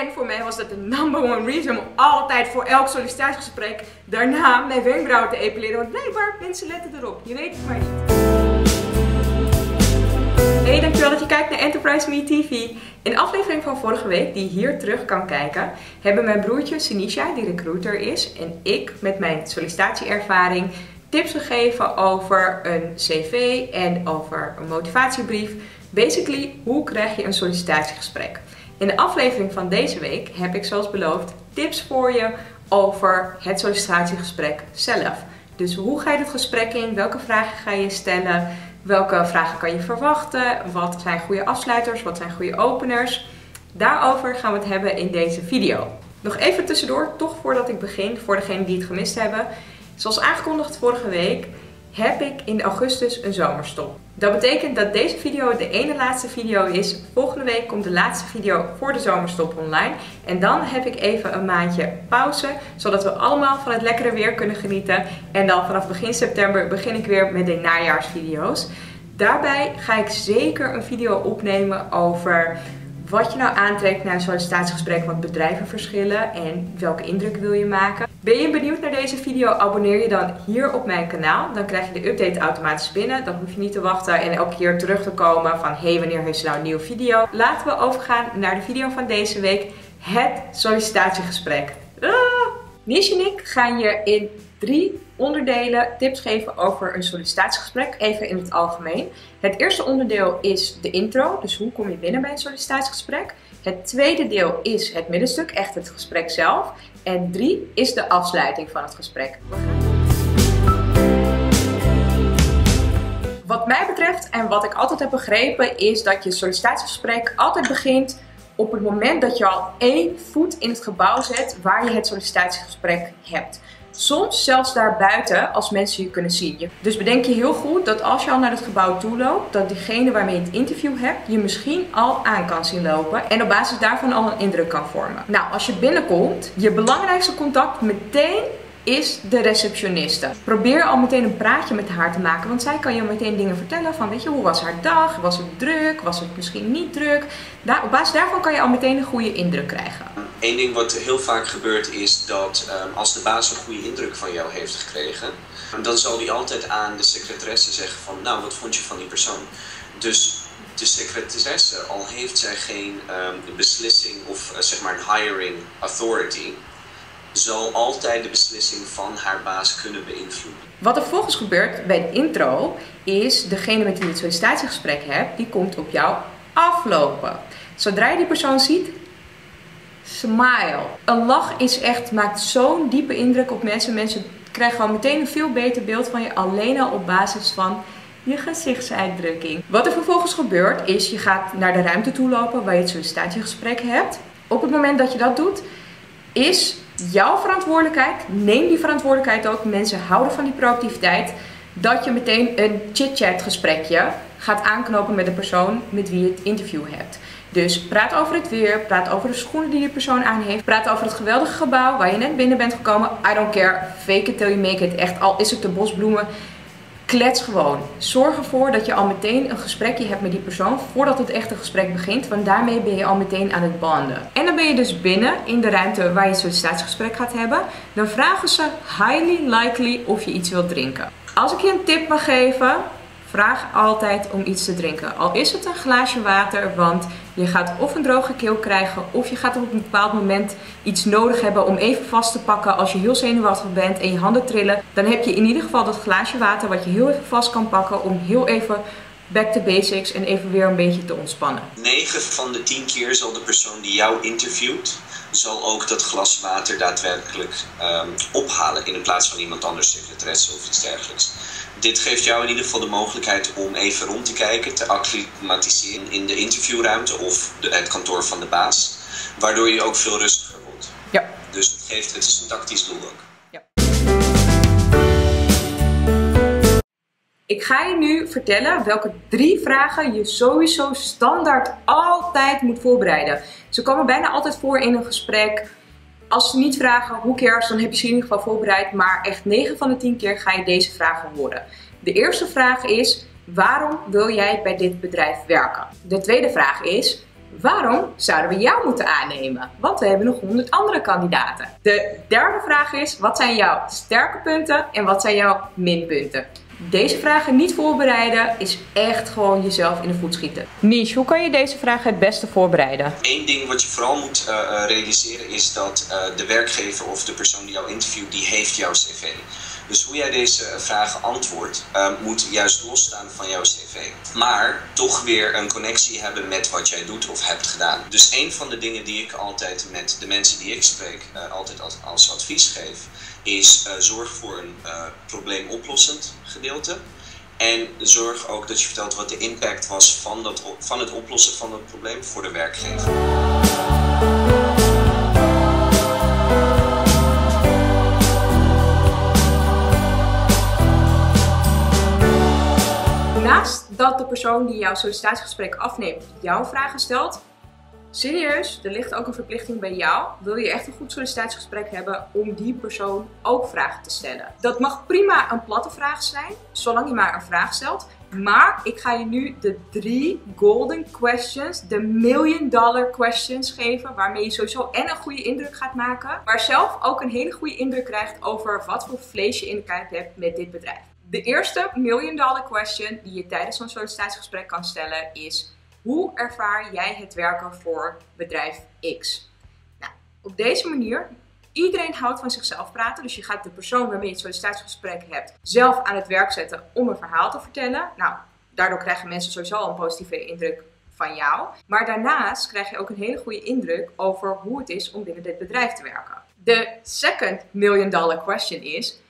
En voor mij was dat de number one reason om altijd voor elk sollicitatiegesprek daarna mijn wenkbrauwen te epileren. Want blijkbaar, mensen letten erop. Je weet het maar niet. Hey, dankjewel dat je kijkt naar Enterprise Me TV. In aflevering van vorige week, die hier terug kan kijken, hebben mijn broertje Sinisha, die recruiter is, en ik met mijn sollicitatieervaring tips gegeven over een cv en over een motivatiebrief. Basically, hoe krijg je een sollicitatiegesprek? In de aflevering van deze week heb ik zoals beloofd tips voor je over het sollicitatiegesprek zelf. Dus hoe ga je het gesprek in? Welke vragen ga je stellen? Welke vragen kan je verwachten? Wat zijn goede afsluiters? Wat zijn goede openers? Daarover gaan we het hebben in deze video. Nog even tussendoor, toch voordat ik begin, voor degenen die het gemist hebben. Zoals aangekondigd vorige week heb ik in augustus een zomerstop. Dat betekent dat deze video de ene laatste video is. Volgende week komt de laatste video voor de zomerstop online. En dan heb ik even een maandje pauze, zodat we allemaal van het lekkere weer kunnen genieten. En dan vanaf begin september begin ik weer met de najaarsvideo's. Daarbij ga ik zeker een video opnemen over wat je nou aantrekt naar een sollicitatiegesprek, wat bedrijven verschillen en welke indruk wil je maken. Ben je benieuwd naar deze video? Abonneer je dan hier op mijn kanaal. Dan krijg je de update automatisch binnen. Dan hoef je niet te wachten en elke keer terug te komen van hé, hey, wanneer heeft ze nou een nieuwe video? Laten we overgaan naar de video van deze week. Het sollicitatiegesprek. Ah! En ik gaan je in drie onderdelen tips geven over een sollicitatiegesprek, even in het algemeen. Het eerste onderdeel is de intro, dus hoe kom je binnen bij een sollicitatiegesprek. Het tweede deel is het middenstuk, echt het gesprek zelf. En drie is de afsluiting van het gesprek. Wat mij betreft en wat ik altijd heb begrepen is dat je sollicitatiegesprek altijd begint op het moment dat je al één voet in het gebouw zet waar je het sollicitatiegesprek hebt. Soms zelfs daarbuiten als mensen je kunnen zien. Dus bedenk je heel goed dat als je al naar het gebouw toe loopt, dat diegene waarmee je het interview hebt, je misschien al aan kan zien lopen. En op basis daarvan al een indruk kan vormen. Nou, als je binnenkomt, je belangrijkste contact meteen is de receptioniste. Probeer al meteen een praatje met haar te maken, want zij kan je meteen dingen vertellen van, weet je, hoe was haar dag? Was het druk? Was het misschien niet druk? Daar, op basis daarvan kan je al meteen een goede indruk krijgen. Eén ding wat heel vaak gebeurt is dat um, als de baas een goede indruk van jou heeft gekregen, dan zal die altijd aan de secretaresse zeggen van, nou, wat vond je van die persoon? Dus de secretaresse, al heeft zij geen um, beslissing of uh, zeg maar een hiring authority, zal altijd de beslissing van haar baas kunnen beïnvloeden. Wat er volgens gebeurt bij de intro is degene met wie je het sollicitatiegesprek hebt, die komt op jou aflopen. Zodra je die persoon ziet, smile. Een lach is echt, maakt zo'n diepe indruk op mensen. Mensen krijgen gewoon meteen een veel beter beeld van je alleen al op basis van je gezichtsuitdrukking. Wat er vervolgens gebeurt is, je gaat naar de ruimte toe lopen waar je het sollicitatiegesprek hebt. Op het moment dat je dat doet, is jouw verantwoordelijkheid. Neem die verantwoordelijkheid ook. Mensen houden van die proactiviteit. Dat je meteen een chit-chat gesprekje gaat aanknopen met de persoon met wie je het interview hebt. Dus praat over het weer, praat over de schoenen die die persoon aan heeft, praat over het geweldige gebouw waar je net binnen bent gekomen. I don't care, fake it till you make it. Echt, al is het de bosbloemen, klets gewoon. Zorg ervoor dat je al meteen een gesprekje hebt met die persoon voordat het echte gesprek begint. Want daarmee ben je al meteen aan het banden. En dan ben je dus binnen in de ruimte waar je sollicitatiegesprek gaat hebben. Dan vragen ze highly likely of je iets wilt drinken. Als ik je een tip mag geven, vraag altijd om iets te drinken. Al is het een glaasje water, want je gaat of een droge keel krijgen of je gaat op een bepaald moment iets nodig hebben om even vast te pakken als je heel zenuwachtig bent en je handen trillen. Dan heb je in ieder geval dat glaasje water wat je heel even vast kan pakken om heel even back to basics en even weer een beetje te ontspannen. 9 van de 10 keer zal de persoon die jou interviewt, zal ook dat glas water daadwerkelijk um, ophalen in plaats van iemand anders, secretaresse of iets dergelijks dit geeft jou in ieder geval de mogelijkheid om even rond te kijken, te acclimatiseren in de interviewruimte of de, het kantoor van de baas. Waardoor je ook veel rustiger wordt. Ja. Dus het, geeft, het is een tactisch doel ook. Ik ga je nu vertellen welke drie vragen je sowieso standaard altijd moet voorbereiden. Ze komen bijna altijd voor in een gesprek als ze niet vragen hoe cares, dan heb je ze in ieder geval voorbereid. Maar echt 9 van de 10 keer ga je deze vragen horen. De eerste vraag is, waarom wil jij bij dit bedrijf werken? De tweede vraag is, Waarom zouden we jou moeten aannemen? Want we hebben nog 100 andere kandidaten. De derde vraag is: wat zijn jouw sterke punten en wat zijn jouw minpunten? Deze vragen niet voorbereiden is echt gewoon jezelf in de voet schieten. Niche, hoe kan je deze vragen het beste voorbereiden? Eén ding wat je vooral moet uh, realiseren is dat uh, de werkgever of de persoon die jou interviewt, die heeft jouw cv. Dus hoe jij deze vragen antwoordt, uh, moet juist losstaan van jouw cv. Maar toch weer een connectie hebben met wat jij doet of hebt gedaan. Dus een van de dingen die ik altijd met de mensen die ik spreek, altijd als, als advies geef, is zorg voor een probleemoplossend gedeelte. En zorg ook dat je vertelt wat de impact was van, dat, van het oplossen van dat probleem voor de werkgever. Naast dat de persoon die jouw sollicitatiegesprek afneemt jouw vragen stelt, Serieus, er ligt ook een verplichting bij jou. Wil je echt een goed sollicitatiegesprek hebben om die persoon ook vragen te stellen? Dat mag prima een platte vraag zijn, zolang je maar een vraag stelt. Maar ik ga je nu de drie golden questions, de million dollar questions geven, waarmee je sowieso en een goede indruk gaat maken, maar zelf ook een hele goede indruk krijgt over wat voor vlees je in de kuip hebt met dit bedrijf. De eerste million dollar question die je tijdens zo'n sollicitatiegesprek kan stellen is hoe ervaar jij het werken voor bedrijf X? Nou, op deze manier, iedereen houdt van zichzelf praten. Dus je gaat de persoon waarmee je het sollicitatiegesprek hebt zelf aan het werk zetten om een verhaal te vertellen. Nou, daardoor krijgen mensen sowieso al een positieve indruk van jou. Maar daarnaast krijg je ook een hele goede indruk over hoe het is om binnen dit bedrijf te werken. De second million dollar question is: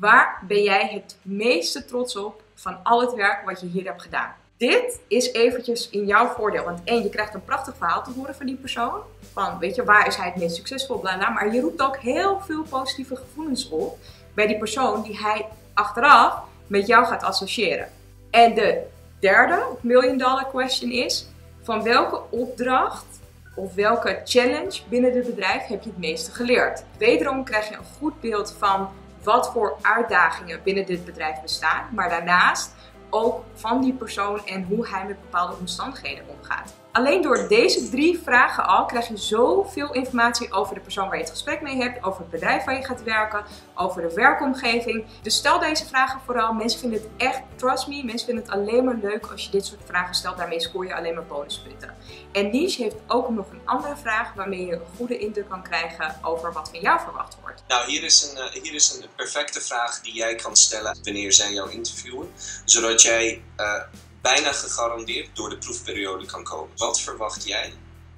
waar ben jij het meeste trots op van al het werk wat je hier hebt gedaan? Dit is eventjes in jouw voordeel. Want één, je krijgt een prachtig verhaal te horen van die persoon. Van, weet je, waar is hij het meest succesvol, bla. Maar je roept ook heel veel positieve gevoelens op bij die persoon die hij achteraf met jou gaat associëren. En de derde million dollar question is, van welke opdracht of welke challenge binnen het bedrijf heb je het meeste geleerd? Wederom krijg je een goed beeld van wat voor uitdagingen binnen dit bedrijf bestaan. Maar daarnaast ook van die persoon en hoe hij met bepaalde omstandigheden omgaat. Alleen door deze drie vragen al krijg je zoveel informatie over de persoon waar je het gesprek mee hebt, over het bedrijf waar je gaat werken, over de werkomgeving. Dus stel deze vragen vooral. Mensen vinden het echt, trust me, mensen vinden het alleen maar leuk als je dit soort vragen stelt. Daarmee scoor je alleen maar bonuspunten. En Niche heeft ook nog een andere vraag waarmee je een goede indruk kan krijgen over wat van jou verwacht wordt. Nou, hier is een, uh, hier is een perfecte vraag die jij kan stellen wanneer zij jou interviewen, zodat jij uh, bijna gegarandeerd door de proefperiode kan komen. Wat verwacht jij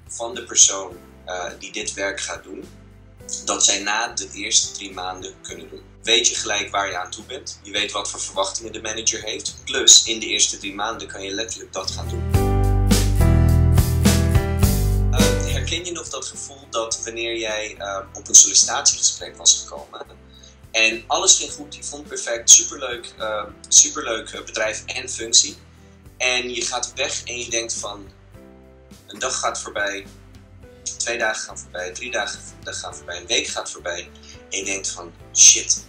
van de persoon uh, die dit werk gaat doen, dat zij na de eerste drie maanden kunnen doen? Weet je gelijk waar je aan toe bent? Je weet wat voor verwachtingen de manager heeft. Plus, in de eerste drie maanden kan je letterlijk dat gaan doen. Uh, herken je nog dat gevoel dat wanneer jij uh, op een sollicitatiegesprek was gekomen en alles ging goed, je vond perfect, superleuk, superleuk bedrijf en functie, en je gaat weg en je denkt van een dag gaat voorbij, twee dagen gaan voorbij, drie dagen gaan voorbij, een week gaat voorbij. En je denkt van shit,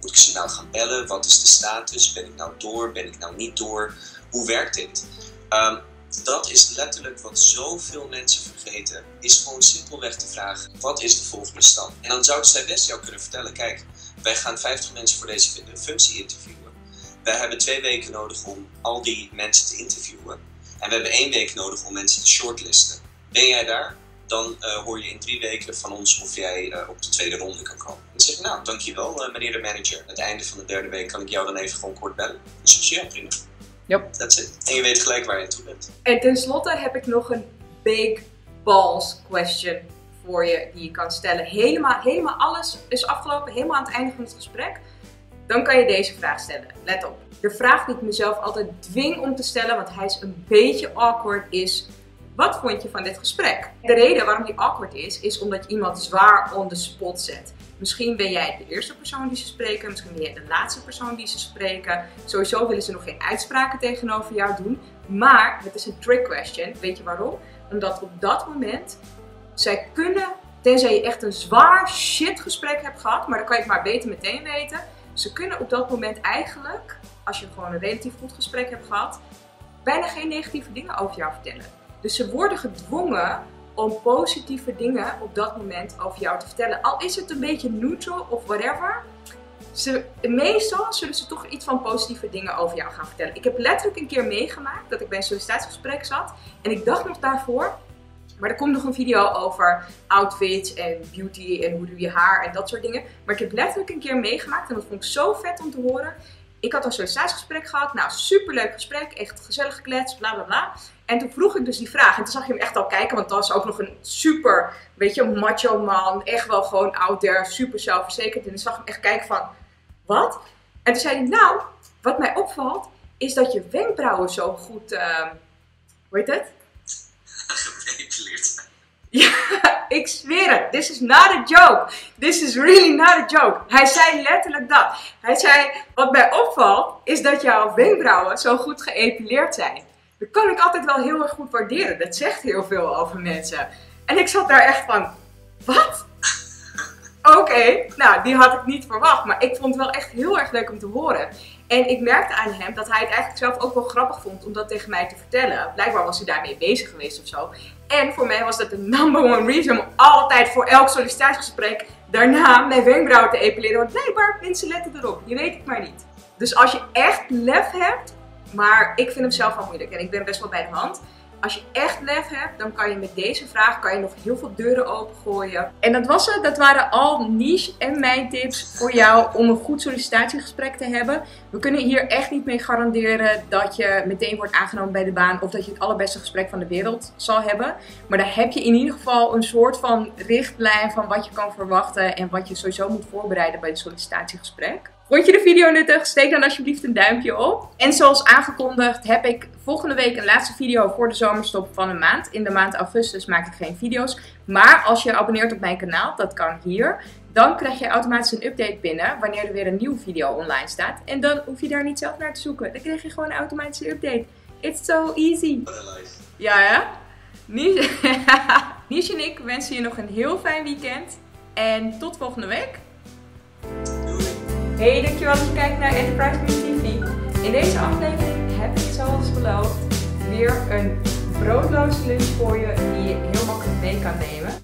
moet ik ze nou gaan bellen? Wat is de status? Ben ik nou door? Ben ik nou niet door? Hoe werkt dit? Um, dat is letterlijk wat zoveel mensen vergeten. Is gewoon simpelweg de vraag: wat is de volgende stap? En dan zou zij best jou kunnen vertellen: kijk, wij gaan 50 mensen voor deze functie interviewen. We hebben twee weken nodig om al die mensen te interviewen. En we hebben één week nodig om mensen te shortlisten. Ben jij daar? Dan uh, hoor je in drie weken van ons of jij uh, op de tweede ronde kan komen. En dan zeg ik, nou, dankjewel uh, meneer de manager. Aan het einde van de derde week kan ik jou dan even gewoon kort bellen. Dus ja, prima. Yep. That's it. En je weet gelijk waar je toe bent. En tenslotte heb ik nog een big balls question voor je die je kan stellen. Helemaal, helemaal alles is afgelopen, helemaal aan het einde van het gesprek dan kan je deze vraag stellen. Let op. De vraag die ik mezelf altijd dwing om te stellen, want hij is een beetje awkward, is: wat vond je van dit gesprek? De reden waarom die awkward is, is omdat je iemand zwaar on the spot zet. Misschien ben jij de eerste persoon die ze spreken, misschien ben jij de laatste persoon die ze spreken. Sowieso willen ze nog geen uitspraken tegenover jou doen. Maar het is een trick question. Weet je waarom? Omdat op dat moment zij kunnen, tenzij je echt een zwaar shit gesprek hebt gehad, maar dan kan je het maar beter meteen weten ze kunnen op dat moment eigenlijk, als je gewoon een relatief goed gesprek hebt gehad, bijna geen negatieve dingen over jou vertellen. Dus ze worden gedwongen om positieve dingen op dat moment over jou te vertellen. Al is het een beetje neutral of whatever. Ze, meestal zullen ze toch iets van positieve dingen over jou gaan vertellen. Ik heb letterlijk een keer meegemaakt dat ik bij een sollicitatiegesprek zat. En ik dacht nog daarvoor, maar er komt nog een video over outfits en beauty en hoe doe je haar en dat soort dingen. Maar ik heb letterlijk een keer meegemaakt en dat vond ik zo vet om te horen. Ik had een sollicitatiegesprek gehad. Nou, superleuk gesprek. Echt gezellig gekletst, bla bla bla. En toen vroeg ik dus die vraag. En toen zag je hem echt al kijken, want dat was ook nog een super, weet je, macho man. Echt wel gewoon out there, super zelfverzekerd. En ik zag hem echt kijken van, wat? En toen zei hij, nou, wat mij opvalt, is dat je wenkbrauwen zo goed, uh, hoe heet het? Ja, ik zweer het. This is not a joke. This is really not a joke. Hij zei letterlijk dat. Hij zei, wat mij opvalt, is dat jouw wenkbrauwen zo goed geëpileerd zijn. Dat kan ik altijd wel heel erg goed waarderen. Dat zegt heel veel over mensen. En ik zat daar echt van, wat? Oké, nou die had ik niet verwacht. Maar ik vond het wel echt heel erg leuk om te horen. En ik merkte aan hem dat hij het eigenlijk zelf ook wel grappig vond om dat tegen mij te vertellen. Blijkbaar was hij daarmee bezig geweest of zo. En voor mij was dat de number one reason om altijd voor elk sollicitatiegesprek daarna mijn wenkbrauwen te epileren. Want blijkbaar mensen letten erop. Je weet het maar niet. Dus als je echt lef hebt, maar ik vind hem zelf wel moeilijk en ik ben best wel bij de hand. Als je echt lef hebt, dan kan je met deze vraag kan je nog heel veel deuren opengooien. En dat was het. Dat waren al niche en mijn tips voor jou om een goed sollicitatiegesprek te hebben. We kunnen hier echt niet mee garanderen dat je meteen wordt aangenomen bij de baan of dat je het allerbeste gesprek van de wereld zal hebben. Maar daar heb je in ieder geval een soort van richtlijn van wat je kan verwachten en wat je sowieso moet voorbereiden bij het sollicitatiegesprek. Vond je de video nuttig? Steek dan alsjeblieft een duimpje op. En zoals aangekondigd heb ik volgende week een laatste video voor de zomerstop van een maand. In de maand augustus maak ik geen video's. Maar als je abonneert op mijn kanaal, dat kan hier, dan krijg je automatisch een update binnen wanneer er weer een nieuwe video online staat. En dan hoef je daar niet zelf naar te zoeken. Dan krijg je gewoon een automatische update. It's so easy. Ja, hè? Nies en ik wensen je nog een heel fijn weekend. En tot volgende week. Hey, dankjewel dat je kijkt naar Enterprise TV. In deze aflevering heb ik zoals beloofd weer een broodloze lunch voor je die je heel makkelijk mee kan nemen.